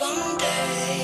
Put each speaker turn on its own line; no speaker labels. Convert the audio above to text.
one day.